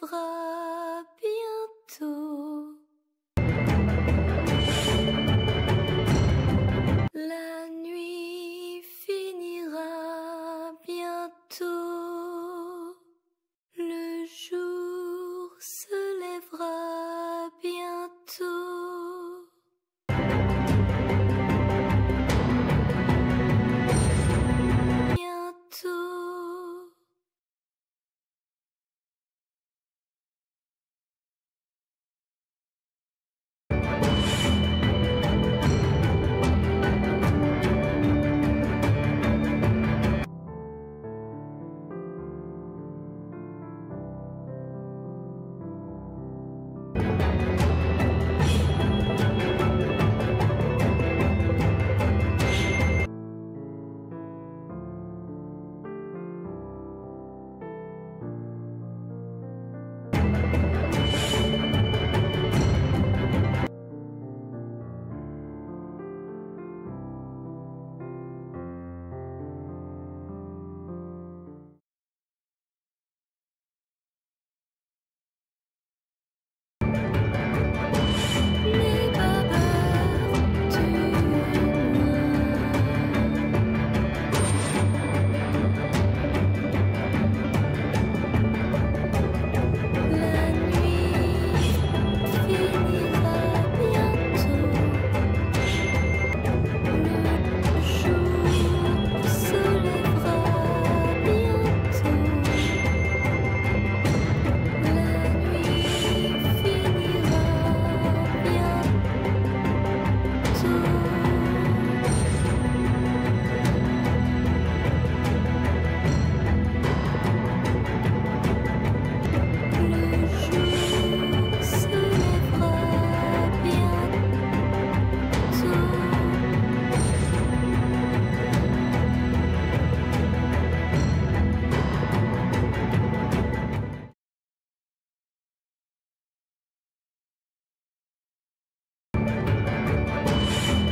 lèvres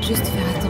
Juste faire attention.